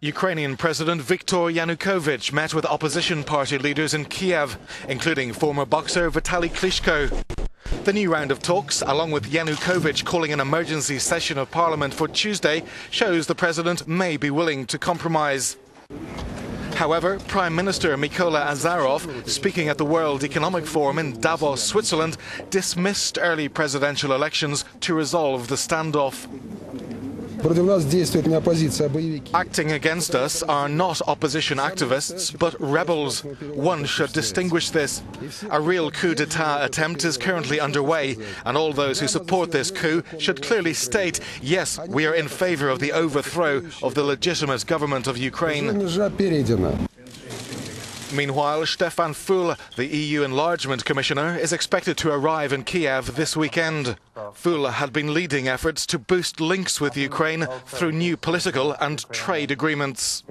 Ukrainian President Viktor Yanukovych met with opposition party leaders in Kiev, including former boxer Vitaly Klitschko. The new round of talks, along with Yanukovych calling an emergency session of parliament for Tuesday, shows the president may be willing to compromise. However, Prime Minister Mykola Azarov, speaking at the World Economic Forum in Davos, Switzerland, dismissed early presidential elections to resolve the standoff. Acting against us are not opposition activists, but rebels. One should distinguish this. A real coup d'etat attempt is currently underway, and all those who support this coup should clearly state yes, we are in favor of the overthrow of the legitimate government of Ukraine. Meanwhile, Stefan Fule, the EU Enlargement Commissioner, is expected to arrive in Kiev this weekend. Fule had been leading efforts to boost links with Ukraine through new political and trade agreements.